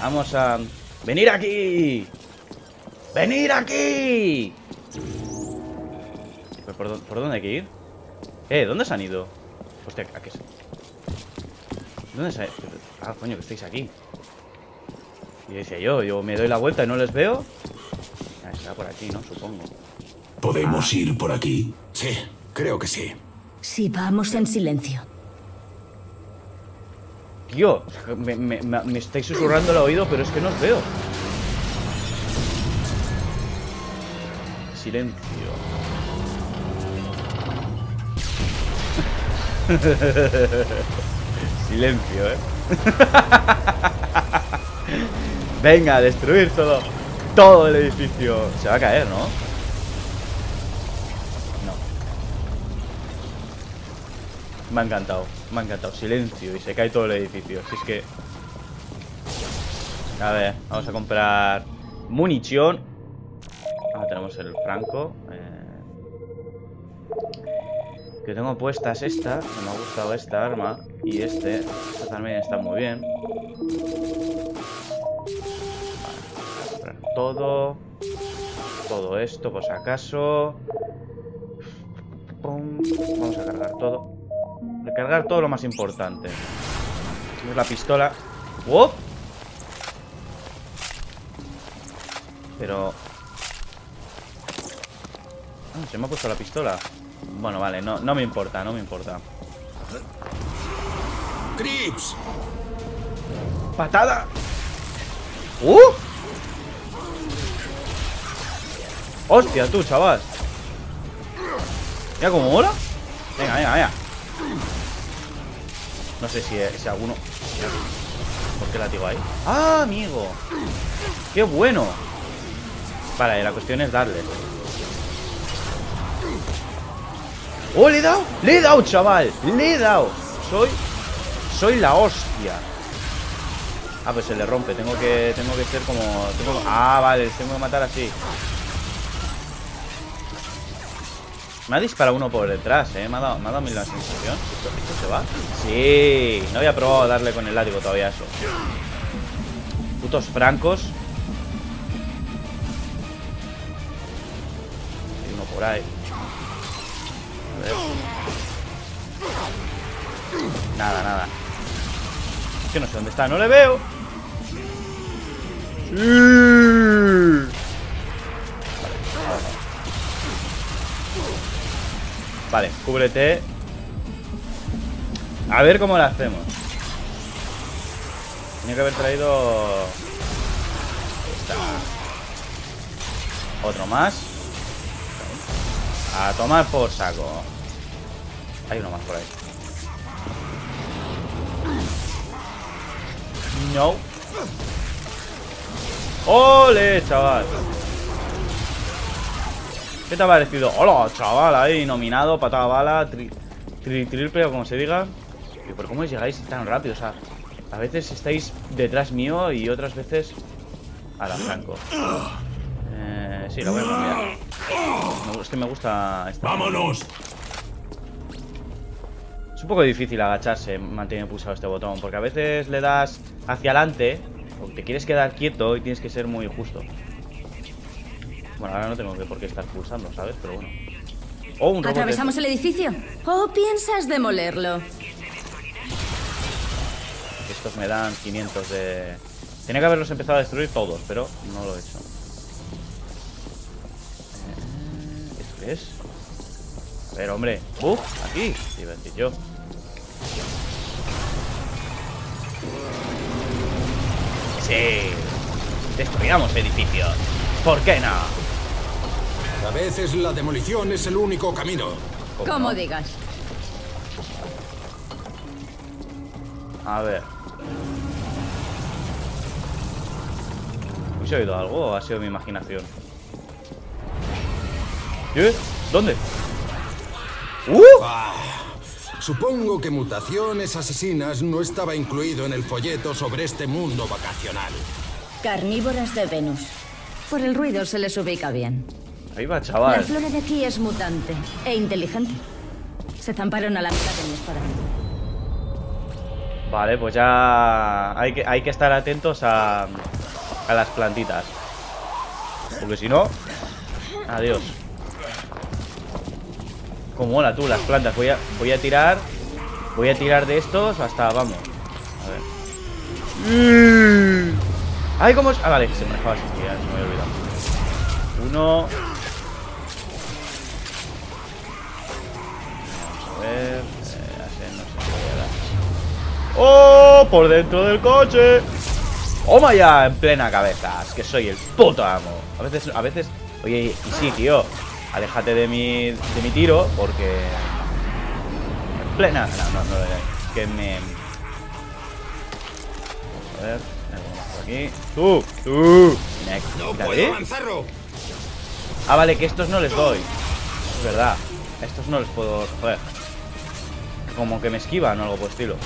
Vamos a... ¡Venir aquí! ¡Venir aquí! ¿Por, dónde, ¿Por dónde hay que ir? Eh, ¿dónde se han ido? Hostia, ¿a qué se...? ¿Dónde se Ah, coño, que estáis aquí Y decía yo, yo me doy la vuelta y no les veo ah, Está por aquí, ¿no? Supongo ¿Podemos ir por aquí? Sí, creo que sí. Sí, vamos en silencio. Tío, me, estáis susurrando el oído, pero es que no os veo Silencio Silencio, ¿eh? Venga, a destruir todo Todo el edificio Se va a caer. No Me ha encantado Me ha encantado Silencio Y se cae todo el edificio Si es que A ver Vamos a comprar Munición Ahora tenemos el franco eh, que tengo puestas esta, me ha gustado esta arma y este, esta también está muy bien. Vale, todo, todo esto por si acaso. Vamos a cargar todo. Recargar todo lo más importante. La pistola. ¡Wop! Pero... Ah, se me ha puesto la pistola. Bueno, vale, no, no me importa, no me importa. ¡Crips! ¡Patada! ¡Uh! ¡Hostia, tú, chaval! Mira cómo mola. Venga, venga, venga. No sé si, si alguno... ¿Por qué latigo ahí? ¡Ah, amigo! ¡Qué bueno! Vale, la cuestión es darle. ¡Oh, le he dado! ¡Le he dado, chaval! ¡Le he dado! Soy... Soy la hostia Ah, pues se le rompe Tengo que, tengo que ser como... Ah, vale, tengo que matar así Me ha disparado uno por detrás, eh. Me ha dado, me ha dado la sensación. ¿Esto, se va? Sí No había probado darle con el látigo todavía eso. Putos francos. Hay uno por ahí. Nada, nada. Es que no sé dónde está, no le veo. Vale, cúbrete. A ver cómo lo hacemos. Tenía que haber traído... Otro más. A tomar por saco. Hay uno más por ahí. No. ¡Ole, chaval! ¿Qué te ha parecido? ¡Hola, chaval! Ahí, nominado, patada bala, tri, triple o como se diga. ¿Y por cómo llegáis tan rápido? O sea, a veces estáis detrás mío y otras veces a la Franco. Eh, sí, lo voy a cambiar. Es que me gusta esta. ¡Vámonos! Es un poco difícil agacharse manteniendo pulsado este botón Porque a veces le das hacia adelante O te quieres quedar quieto y tienes que ser muy justo Bueno, ahora no tengo que por qué estar pulsando, ¿sabes? Pero bueno oh, un ¿Atravesamos el edificio? ¿O piensas demolerlo? Estos me dan 500 de... Tenía que haberlos empezado a destruir todos Pero no lo he hecho eh, ¿Esto qué es? A ver, hombre. ¡Uf! Aquí. yo. Sí. Destruyamos edificios. ¿Por qué no? A veces la demolición es el único camino. Como digas. A ver. ¿Has oído algo o ha sido mi imaginación? ¿Qué? ¿Dónde? ¡Uh! Ah, supongo que mutaciones asesinas no estaba incluido en el folleto sobre este mundo vacacional. Carnívoras de Venus. Por el ruido se les ubica bien. Ahí va, chaval. La flora de aquí es mutante e inteligente. Se zamparon a la mitad de mi espada. Vale, pues ya hay que, hay que estar atentos a, a las plantitas. Porque si no, adiós. Como mola tú las plantas. Voy a, voy a tirar, voy a tirar de estos hasta, vamos. A ver. Ay, cómo es. Ah, vale, se me dejaba ya se me había olvidado. Uno. Ver. Eh, no. ¡Oh! Por dentro del coche. ¡Toma ya! En plena cabeza. Es que soy el puto amo. A veces, a veces. Oye, y sí, tío. Aléjate de mi, de mi tiro, porque. En plena. No, no, no. Es que me. Vamos a ver. Por aquí. ¡Tú! ¡Tú! ¡No puedo ¿eh? Ah, vale, que estos no les doy. Es verdad. A estos no les puedo. Joder. Como que me esquivan o algo por estilo.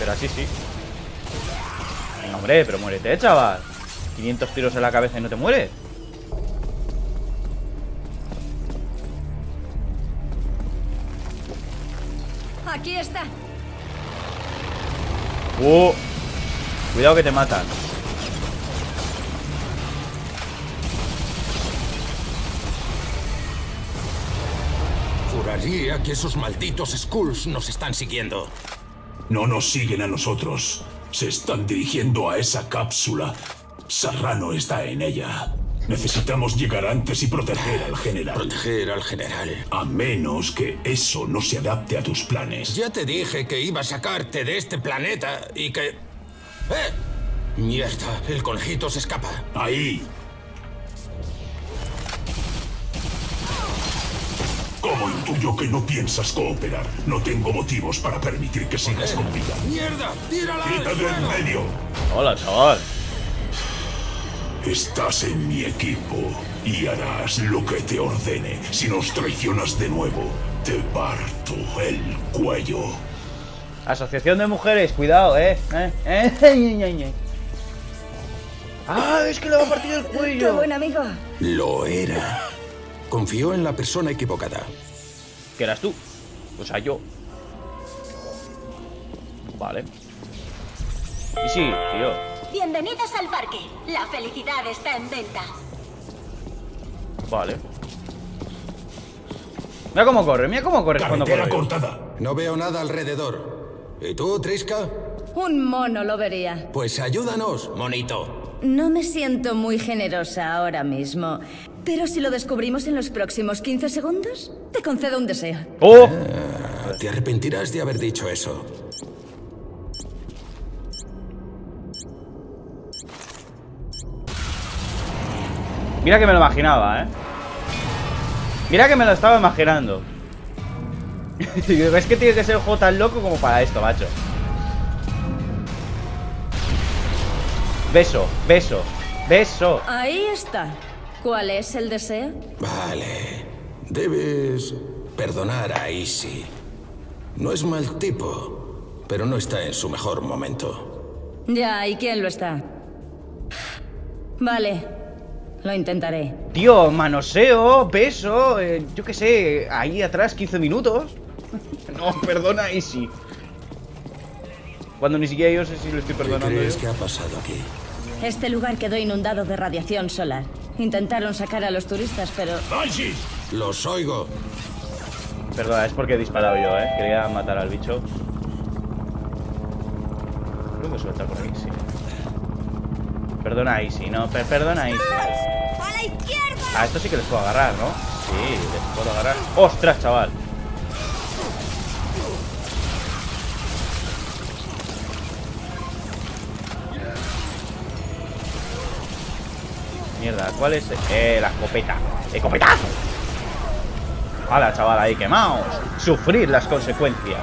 Pero así sí. Venga, hombre, pero muérete, chaval. 500 tiros en la cabeza y no te mueres. Aquí está. Uh. Cuidado que te matan. Juraría que esos malditos Skulls nos están siguiendo. No nos siguen a nosotros. Se están dirigiendo a esa cápsula. Serrano está en ella. Necesitamos llegar antes y proteger al general. Proteger al general. A menos que eso no se adapte a tus planes. Ya te dije que iba a sacarte de este planeta y que... ¡Eh! Mierda, el conejito se escapa. Ahí. Intuyo que no piensas cooperar? No tengo motivos para permitir que sigas con vida. ¡Mierda! ¡Tírala al ¡Quítate en medio! Hola, chaval. Estás en mi equipo y harás lo que te ordene. Si nos traicionas de nuevo, te parto el cuello. Asociación de mujeres, cuidado, eh. eh, eh, eh, eh, eh. Ah, es que le va a partir el Qué cuello. buen amigo. Lo era. Confió en la persona equivocada. Que eras tú. O sea, yo. Vale. Y sí, tío. Bienvenidos al parque. La felicidad está en venta. Vale. Mira cómo corre, mira cómo corre cuando corre. cortada. No veo nada alrededor. ¿Y tú, Triska? Un mono lo vería. Pues ayúdanos, monito. No me siento muy generosa ahora mismo. Pero si lo descubrimos en los próximos 15 segundos, te concedo un deseo. ¡Oh! Te arrepentirás de haber dicho eso. Mira que me lo imaginaba, eh. Mira que me lo estaba imaginando. Es que tiene que ser un juego tan loco como para esto, macho. Beso, beso, beso. Ahí está. ¿Cuál es el deseo? Vale. Debes perdonar a Easy. No es mal tipo, pero no está en su mejor momento. Ya, ¿y quién lo está? Vale, lo intentaré. Tío, manoseo, beso, eh, yo qué sé, ahí atrás 15 minutos. No, perdona, Easy. Cuando ni siquiera yo sé si lo estoy ¿Qué perdonando. crees yo. que ha pasado aquí? Este lugar quedó inundado de radiación solar. Intentaron sacar a los turistas, pero... ¡Banshee! Los oigo. Perdona, es porque he disparado yo, eh. Quería matar al bicho. Creo que suelta por ahí, sí. Perdona, Easy, no, per- perdona, Easy. ¡A la izquierda! A esto sí que les puedo agarrar, ¿no? Sí, les puedo agarrar. ¡Ostras, chaval! Mierda, ¿cuál es? Eh, la escopeta. ¡Escopetazo! ¡Hala, chaval, ahí quemaos! Sufrir las consecuencias.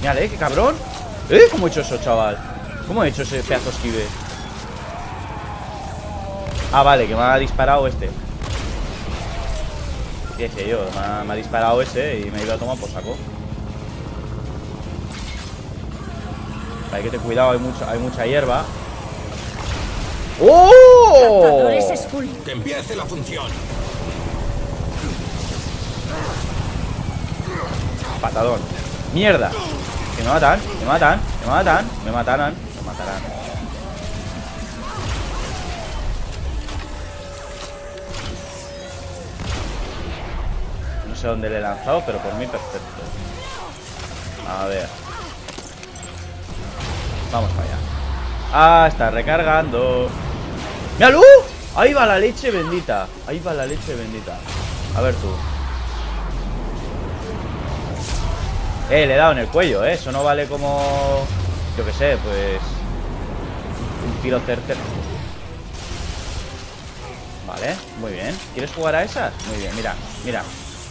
Mira, ¿eh? ¡Qué cabrón! ¿Eh? ¿Cómo he hecho eso, chaval? ¿Cómo he hecho ese pedazo esquive? Ah, vale, que me ha disparado este. ¿Qué sé yo? Me ha, ha disparado ese y me iba a tomar por saco. Hay que tener cuidado, hay, mucho, hay mucha hierba. ¡Oh! ¡Que empiece la función! Patadón. ¡Mierda! Que me matan, me matan, me matan, me matarán, me matarán. No sé dónde le he lanzado, pero por mí perfecto. A ver. Vamos para allá. Ah, está recargando. ¡Míralo! Ahí va la leche bendita. Ahí va la leche bendita. A ver tú. Eh, le he dado en el cuello, ¿eh? Eso no vale como... Yo qué sé, pues... Un tiro certero. Vale, muy bien. ¿Quieres jugar a esas? Muy bien, mira, mira.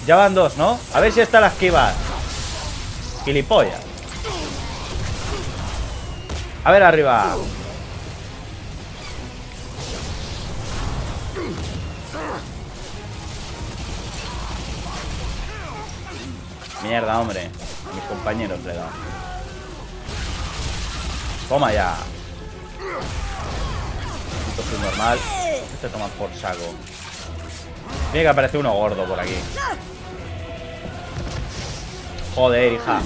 Ya van dos, ¿no? A ver si está la esquiva. Gilipollas. A ver arriba. Mierda, hombre. A mis compañeros le he. Toma ya. Es normal. Este toma por saco. Tiene que aparecer uno gordo por aquí. Joder, hija.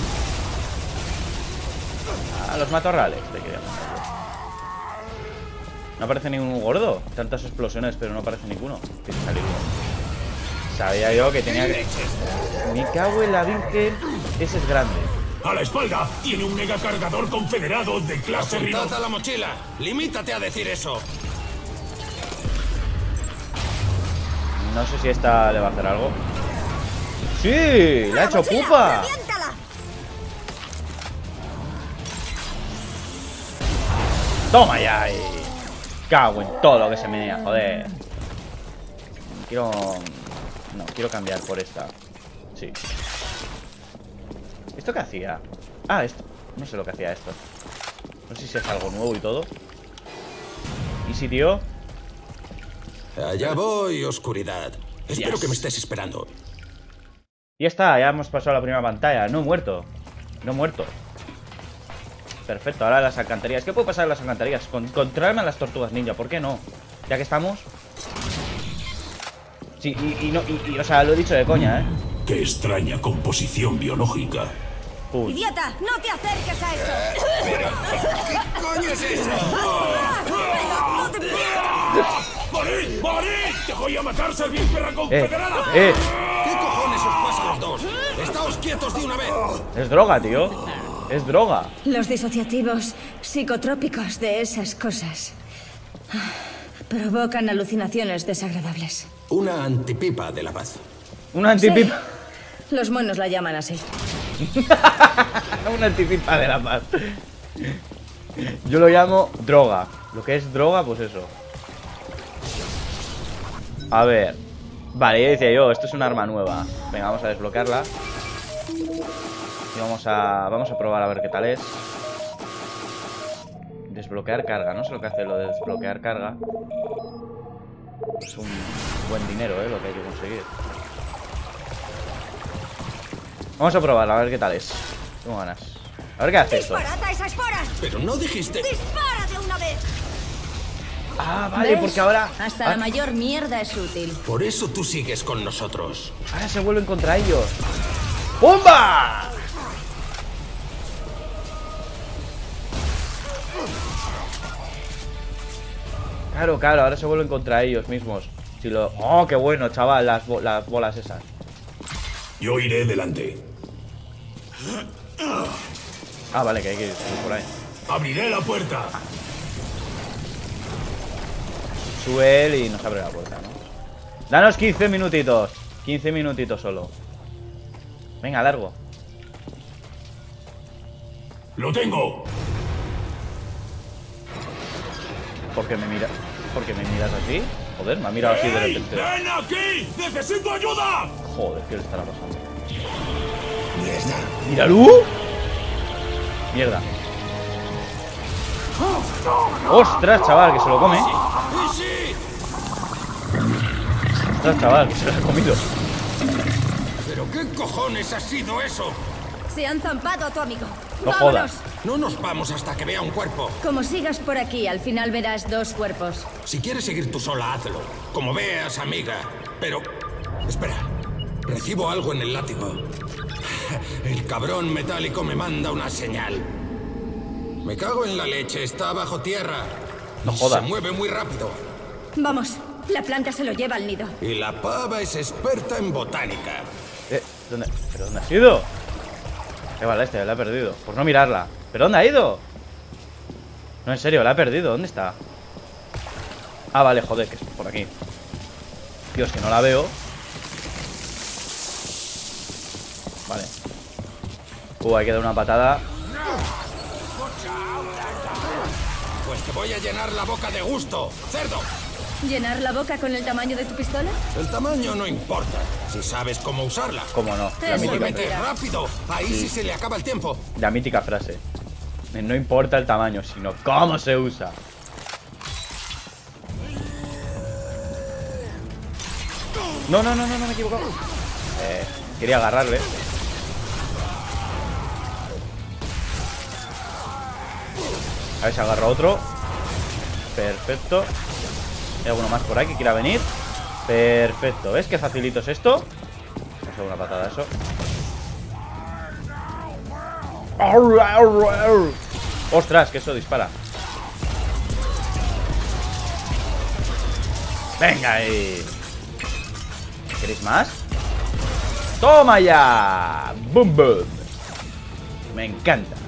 Ah, los matorrales. Te quería. No aparece ningún gordo. Tantas explosiones, pero no aparece ninguno. Tiene que salir uno. Sabía yo que tenía que... Me cago en la virgen. Ese es grande. A la espalda tiene un mega cargador confederado de clase a la mochila. Limítate a decir eso. No sé si esta le va a hacer algo. ¡Sí! ¡Le ha hecho pupa! ¡Reviéntala! ¡Toma ya! Y... Cago en todo lo que se menea, joder. Quiero... No, quiero cambiar por esta. Sí. ¿Esto qué hacía? Ah, esto. No sé lo que hacía esto. No sé si es algo nuevo y todo. ¿Y si, tío? Allá voy, oscuridad. Espero que me estés esperando. Y ya está, ya hemos pasado la primera pantalla. No he muerto. No he muerto. Perfecto, ahora las alcantarillas. ¿Qué puede pasar en las alcantarillas? Con a las tortugas ninja, ¿por qué no? Ya que estamos. Sí, y, y no, y, y, o sea, lo he dicho de coña, ¿eh? Qué extraña composición biológica. Uy. ¡Idiota! ¡No te acerques a eso! ¿Qué coño es eso? ¡No te ¡Morid! ¡Morid! ¡Te voy a matar, servíspera Eh, confederada! eh. ¿Qué cojones os pasa a los dos? ¡Estáos quietos de una vez! Es droga, tío. Es droga. Los disociativos psicotrópicos de esas cosas provocan alucinaciones desagradables. Una antipipa de la paz. Una antipipa. Los monos la llaman así. Una antipipa de la paz. Yo lo llamo droga. Lo que es droga, pues eso. A ver. Vale, ya decía yo, esto es un arma nueva. Venga, vamos a desbloquearla. Y vamos a. Vamos a probar a ver qué tal es. Desbloquear carga, no sé lo que hace lo de desbloquear carga. Es un buen dinero, eh, lo que hay que conseguir. Vamos a probarla, a ver qué tal es. Tengo ganas. A ver qué hace esto. Pero no dijiste... ¡Dispara de una vez! Ah, vale, ¿Ves? porque ahora. Hasta ah, la mayor mierda es útil. Por eso tú sigues con nosotros. Ahora se vuelven contra ellos. ¡Bomba! Claro, claro, ahora se vuelven contra ellos mismos. Si lo... Oh, qué bueno, chaval, las, bo- las bolas esas. Yo iré delante. Ah, vale, que hay que ir por ahí. Abriré la puerta. Sube él y nos abre la puerta, ¿no? Danos 15 minutitos. 15 minutitos solo. Venga, largo. ¡Lo tengo! ¿Por qué me miras? ¿Por qué me miras así? Joder, me ha mirado así de repente. ¡Ven aquí! ¡Necesito ayuda! Joder, ¿qué le estará pasando? Mierda. ¡Míralo! Mierda. ¡Ostras, chaval, que se lo come! ¡Ostras, chaval, que se lo ha comido! ¿Pero qué cojones ha sido eso? Se han zampado a tu amigo. No ¡Vámonos! jodas. No nos vamos hasta que vea un cuerpo. Como sigas por aquí, al final verás dos cuerpos. Si quieres seguir tú sola, hazlo. Como veas, amiga. Pero... Espera. Recibo algo en el látigo. El cabrón metálico me manda una señal. Me cago en la leche, está bajo tierra. No jodas. Se mueve muy rápido. Vamos, la planta se lo lleva al nido. Y la pava es experta en botánica. Eh, ¿dónde? ¿Pero dónde ha ido? Eh, vale, este, la he perdido. Por no mirarla. ¿Pero dónde ha ido? No, en serio, la he perdido. ¿Dónde está? Ah, vale, joder, que es por aquí. Dios, que no la veo. Vale. Uh, hay que dar una patada. Pues te voy a llenar la boca de gusto, cerdo. ¿Llenar la boca con el tamaño de tu pistola? El tamaño no importa, si sabes cómo usarla. ¿Cómo no? La Eso mítica, mentira. rápido, ahí sí se le acaba el tiempo. la mítica frase. No importa el tamaño, sino cómo se usa. No, no, no, no, no me he equivocado. Eh, quería agarrarle. A ver si agarro otro. Perfecto. Hay alguno más por ahí que quiera venir. Perfecto. ¿Ves qué facilito es esto? Vamos a una patada eso. ¡Ostras! Que eso dispara. Venga ahí. ¿Queréis más? ¡Toma ya! ¡Bum, bum! Me encanta.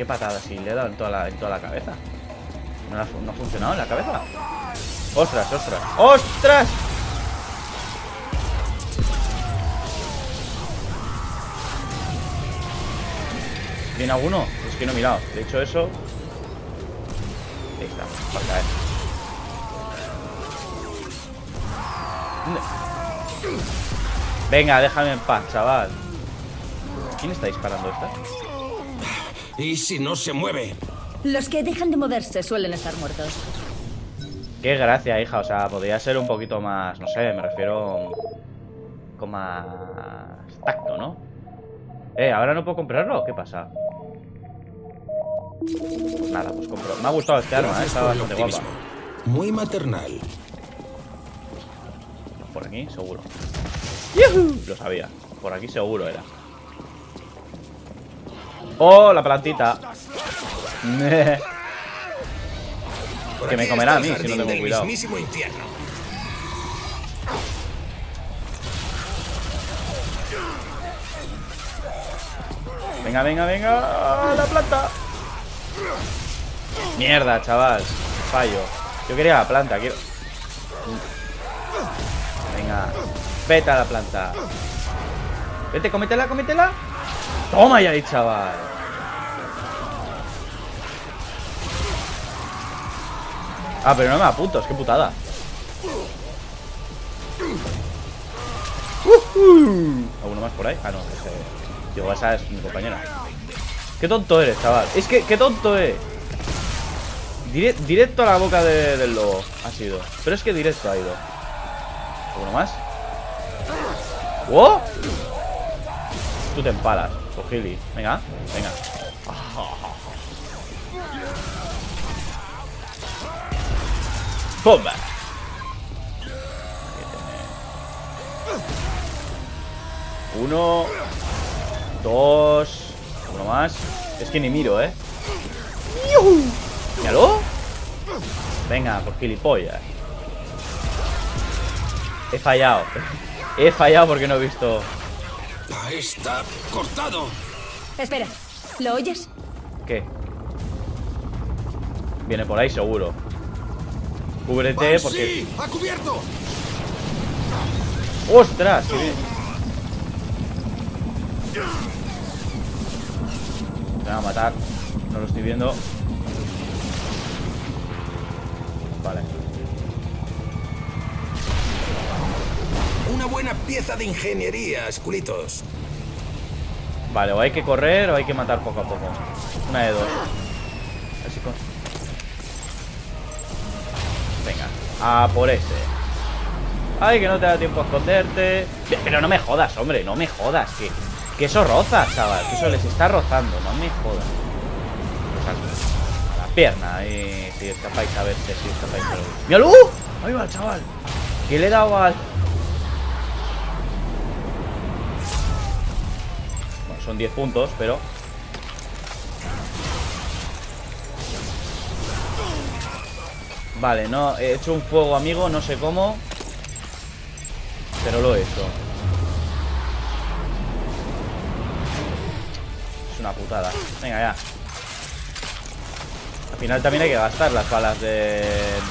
Qué patada si le he dado en toda la, en toda la cabeza? ¿No ha, funcionado en la cabeza? ¡Ostras, ostras! ¡Ostras! ¿Viene alguno? Es que no he mirado. De hecho, eso. Ahí está, para caer. ¿Dónde? Venga, déjame en paz, chaval. ¿Quién está disparando esta? Y si no se mueve, Los que dejan de moverse suelen estar muertos. Qué gracia, hija. O sea, podría ser un poquito más. No sé, me refiero. Con más. Tacto, ¿no? Eh, ¿ahora no puedo comprarlo? ¿Qué pasa? Pues nada, pues compro. Me ha gustado este arma, ¿eh? Está bastante guapa. Muy maternal. Por aquí, seguro. Lo sabía. Por aquí seguro era. ¡Oh, la plantita! Que me comerá a mí si no tengo cuidado. Venga, venga, venga. La planta. Mierda, chaval. Fallo. Yo quería la planta, quiero. Venga. Peta la planta. Vete, cómetela, cómetela. Toma ya ahí, chaval. Ah, pero no me apuntos, qué putada. Ujú. ¿Alguno más por ahí? Ah, no, ese. Digo, esa es mi compañera. Qué tonto eres, chaval. Es que, qué tonto es. Dire- directo a la boca de- del lobo ha sido. Pero es que directo ha ido. ¿Alguno más? ¡Oh! Tú te empalas, cogili. Venga, venga. ¡Bomba! Uno. Dos. Uno más. Es que ni miro, ¿eh? ¿Míralo? Venga, por gilipollas. He fallado. He fallado porque no he visto. Ahí está cortado. Espera, ¿lo oyes? ¿Qué? Viene por ahí seguro. Cúbrete ¡Ah, porque. ¡Sí! ¡Ha cubierto! ¡Ostras! qué bien! Me van a matar. No lo estoy viendo. Vale. Una buena pieza de ingeniería, esculitos. Vale, o hay que correr o hay que matar poco a poco. Una de dos. A ver si con- a por ese. Ay, que no te da tiempo a esconderte. Pero no me jodas, hombre, no me jodas. Que, que eso roza, chaval. Que eso les está rozando, no me jodas. O sea, la pierna. Y si escapáis a ver si escapáis. Pero... ¡Míralo! ¡Uh! Ahí va, chaval. qué le he dado al...? Bueno, son 10 puntos, pero... Vale, no, he hecho un fuego amigo, no sé cómo Pero lo he hecho. Es una putada. Venga, ya. Al final también hay que gastar las balas de,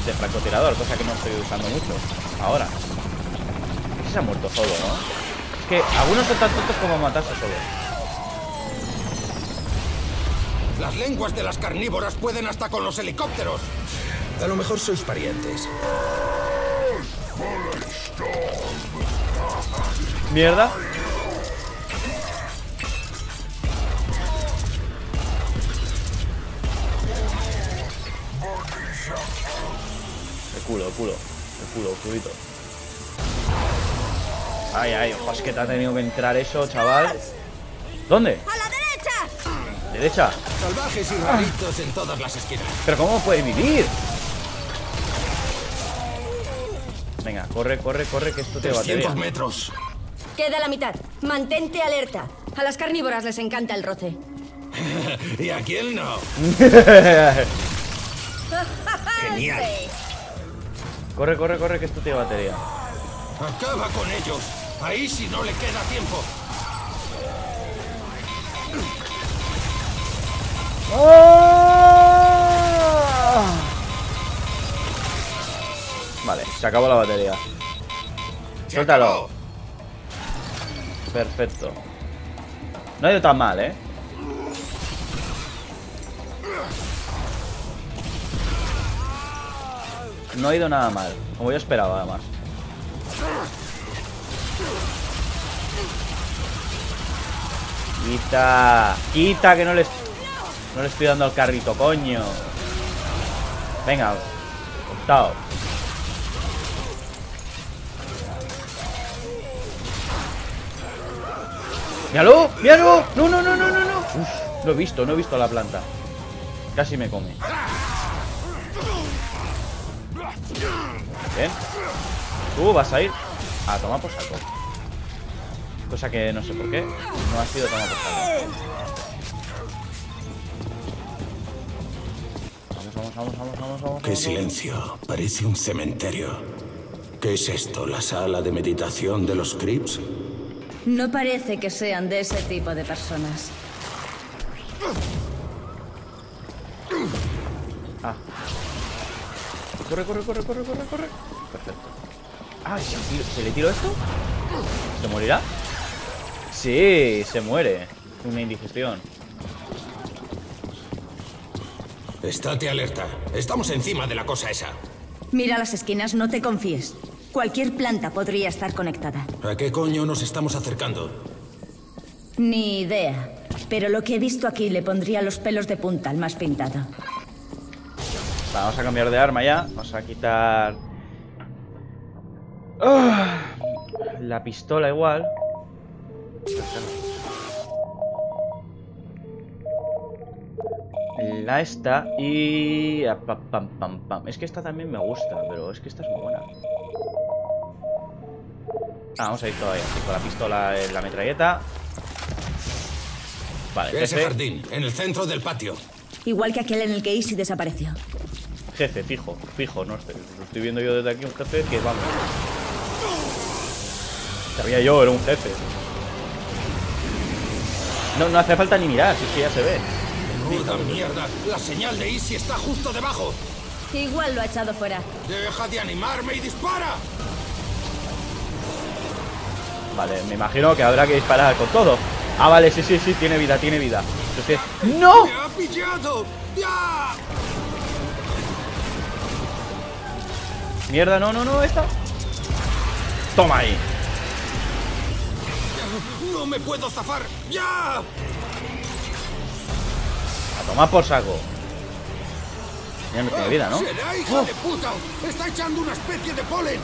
de francotirador Cosa que no estoy usando mucho Ahora. Se ha muerto solo, ¿no? Es que algunos son tan tontos como matarse solo. Las lenguas de las carnívoras pueden hasta con los helicópteros. A lo mejor sois parientes. Mierda El culo, el culo El culo, el culito Ay, ay, ojo, es que te ha tenido que entrar eso, chaval ¿Dónde? ¡A la derecha! ¿Derecha? Salvajes y raritos en todas las esquinas. ¿Pero cómo puede vivir? Venga, corre, corre, corre, que esto te va a 300 metros. Queda la mitad. Mantente alerta. A las carnívoras les encanta el roce. ¿Y a quién no? Genial. Corre, corre, corre, que esto tiene batería Acaba con ellos. Ahí si no le queda tiempo. Vale, se acabó la batería. Suéltalo. Perfecto. No ha ido tan mal, ¿eh? No ha ido nada mal Como yo esperaba, además. Quita Quita que no les No le estoy dando al carrito, coño. Venga Octavo ¡Míralo! ¡Míralo! ¡No, no, no, no, no! no! Uf, lo he visto, no he visto la planta Casi me come Bien Tú vas a ir a tomar por saco Cosa que no sé por qué No ha sido tomar por saco Vamos, vamos, vamos, vamos, vamos, vamos Qué silencio. Parece un cementerio. ¿Qué es esto? ¿La sala de meditación de los Crips? No parece que sean de ese tipo de personas. Ah. Corre, corre, corre, corre, corre, corre. Perfecto. Ah, ¿se, tiro- ¿se le tiro esto? ¿Se morirá? Sí, se muere. Una indigestión. Estate alerta. Estamos encima de la cosa esa. Mira las esquinas, no te confíes. Cualquier planta podría estar conectada. ¿A qué coño nos estamos acercando? Ni idea. Pero lo que he visto aquí le pondría los pelos de punta al más pintado. Va, vamos a cambiar de arma ya. Vamos a quitar... Ah, la pistola igual. La esta y... ah, pam, pam, pam, pam. Es que esta también me gusta, pero es que esta es muy buena. Ah, vamos a ir todavía así, con la pistola en la metralleta. Vale, Ese jefe, jardín, en el centro del patio. Igual que aquel en el que Easy desapareció. jefe, fijo, fijo, no estoy, lo estoy viendo yo desde aquí, un jefe que vamos. Sabía yo, era un jefe. No, no hace falta ni mirar, si es que ya se ve. ¡Puta mierda! La señal de Easy está justo debajo. Igual lo ha echado fuera. ¡Deja de animarme y dispara! Vale, me imagino que habrá que disparar con todo. Ah, vale, sí, sí, sí, tiene vida, tiene vida. Entonces, ¡No! ¡Me ha pillado! ¡Ya! Mierda, no, no, no, esta. Toma ahí. ¡No me puedo zafar! ¡Ya! A tomar por saco. Ya no tiene vida, ¿no? ¡Será hija de puta! ¡Está echando una especie de polen!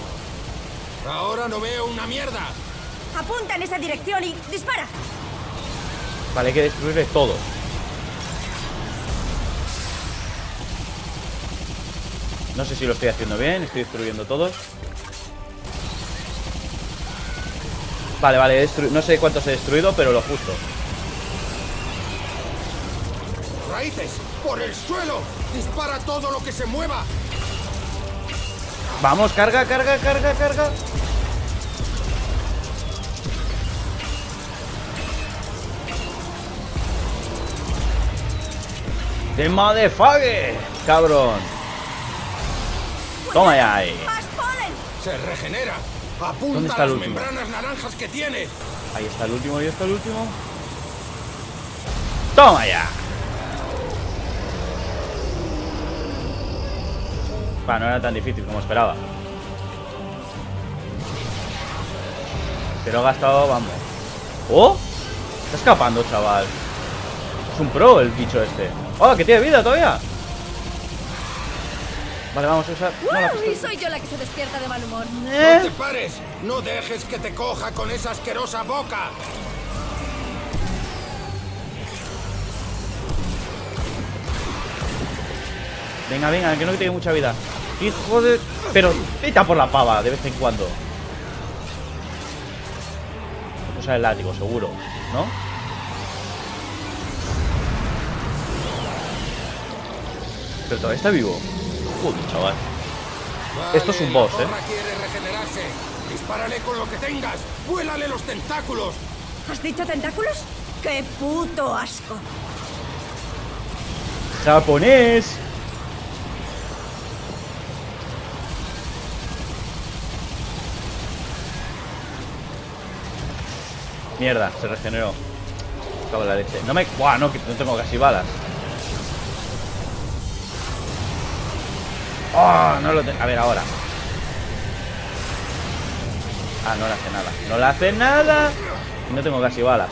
Ahora no veo una mierda. Apunta en esa dirección y dispara. Vale, hay que destruirles todo. No sé si lo estoy haciendo bien, estoy destruyendo todos. Vale, vale, no sé cuántos he destruido, pero lo justo. ¡Raíces! ¡Por el suelo! ¡Dispara todo lo que se mueva! Vamos, carga, carga, carga, carga. ¡De motherfucker! Cabrón. Toma ya ahí. ¡Se regenera! ¡Apunta ¿Dónde está el las último? membranas naranjas que tiene! Ahí está el último, ahí está el último. ¡Toma ya! Va, no era tan difícil como esperaba. Pero he gastado, vamos. ¡Oh! Está escapando, chaval. Es un pro el bicho este. ¡Oh, que tiene vida todavía! Vale, vamos a usar... no. Y soy yo la que se despierta de mal humor. Eh. ¡No te pares! ¡No dejes que te coja con esa asquerosa boca! Venga, venga, que no tiene mucha vida. Hijo de... Pero vete a por la pava de vez en cuando. Usa el látigo, seguro, ¿no? Pero todavía está vivo. Joder, chaval. Esto es un Vale, boss, ¿eh? quiere regenerarse. ¡Dispárale con lo que tengas! ¡Vuélale los tentáculos! ¿Has dicho tentáculos? ¡Qué puto asco! ¡Japonés! Mierda, se regeneró. En la leche. No me. Buah, no, que no tengo casi balas. Oh, no lo tengo. A ver, ahora. Ah, no le hace nada. No le hace nada. No tengo casi balas.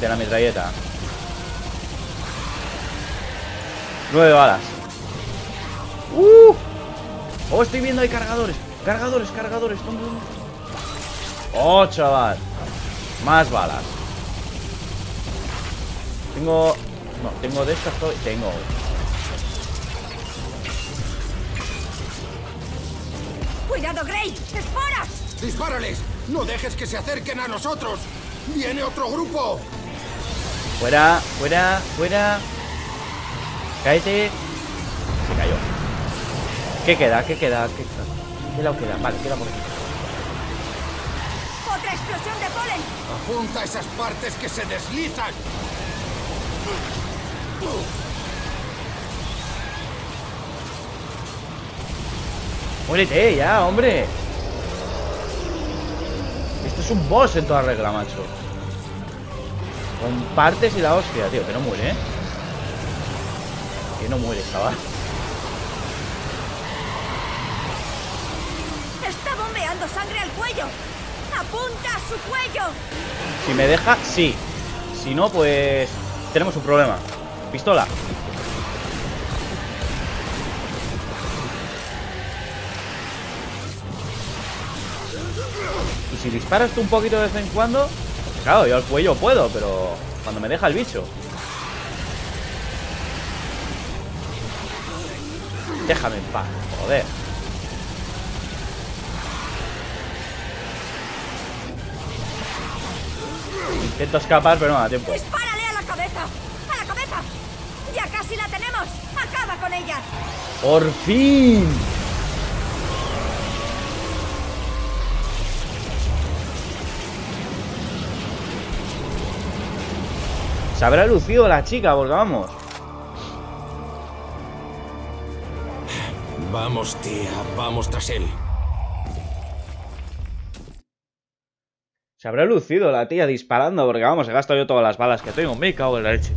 De la metralleta. Nueve balas. ¡Uh! Oh, estoy viendo ahí cargadores. Cargadores, cargadores. ¿Dónde? Oh, chaval. Más balas. Tengo... No, tengo de estas Tengo... ¡Cuidado, Grey! ¡Esporas! ¡Dispárales! ¡No dejes que se acerquen a nosotros! ¡Viene otro grupo! Fuera, fuera, fuera. Cállate. Se cayó. ¿Qué queda? ¿Qué queda? ¿Qué, ¿Qué lado queda? Vale, queda por aquí. ¡Otra explosión de polen! ¡Apunta esas partes que se deslizan! Muérete ya, hombre. Esto es un boss en toda regla, macho. Con partes y la hostia, tío. Que no muere, ¿eh? Que no muere, chaval. ¡Está bombeando sangre al cuello! ¡Apunta a su cuello! Si me deja, sí. Si no, pues... Tenemos un problema. Pistola. Si disparas tú un poquito de vez en cuando... Claro, yo al cuello puedo, pero... Cuando me deja el bicho. Déjame en paz, joder. Intento escapar, pero no da tiempo. ¡Dispárale a la cabeza! ¡A la cabeza! ¡Ya casi la tenemos! ¡Acaba con ella! ¡Por fin! Se habrá lucido la chica, porque vamos. Vamos, tía, vamos tras él. Se habrá lucido la tía disparando, porque vamos, he gastado yo todas las balas que tengo. Me cago en la leche.